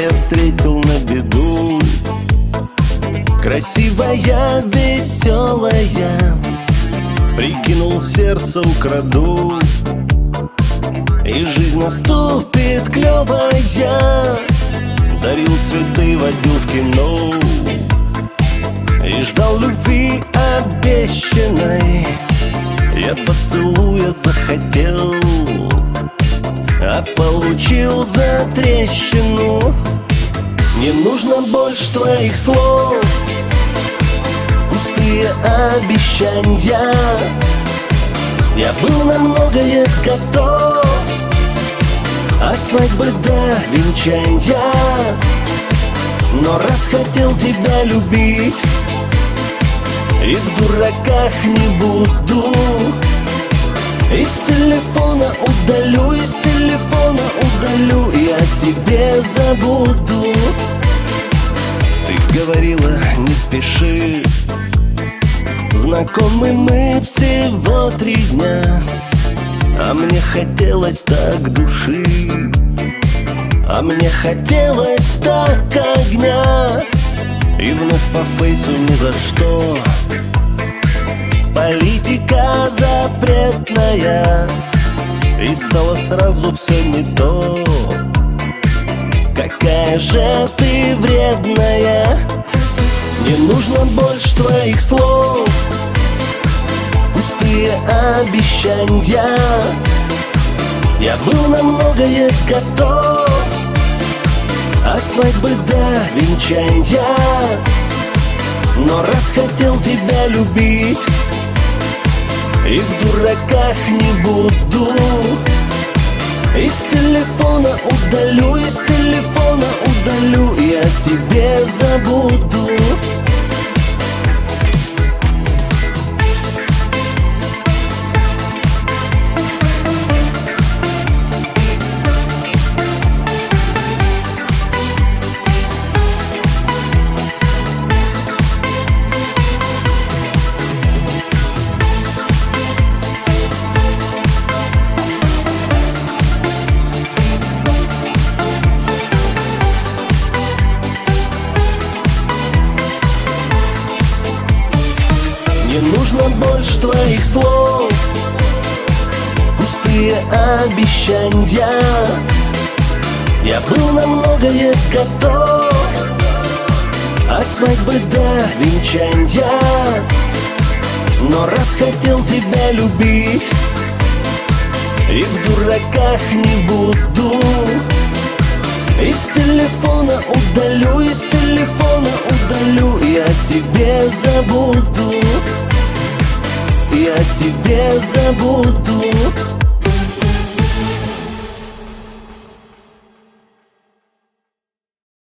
Я встретил на беду. Красивая, веселая Прикинул сердцем краду И жизнь наступит клевая Дарил цветы, водил в кино И ждал любви обещанной. Я поцелуя захотел А получил за трещину Не нужно больше твоих слов. Пустые обещания. Я был на многое готов. От свадьбы до венчания. Но раз хотел тебя любить И в дураках не буду. Из телефона удалю, из телефона удалю о тебе забуду. Ты говорила, не спеши. Знакомы мы всего три дня а мне хотелось так души. А мне хотелось так огня И вновь по фейсу ни за что. Политика запретная И стало сразу все не то. Какая же ты вредная. Не нужно больше твоих слов. Пустые обещания. Я был на многое готов. От свадьбы до венчания. Но раз хотел тебя любить И в дураках не буду. Из телефона удалю, из телефона удалю. О тебе забуду Не нужно больше твоих слов. Пустые обещания Я был на многое готов. От свадьбы до венчания Но раз хотел тебя любить И в дураках не буду. Из телефона удалю, из телефона удалю о тебе забуду я тебе забуду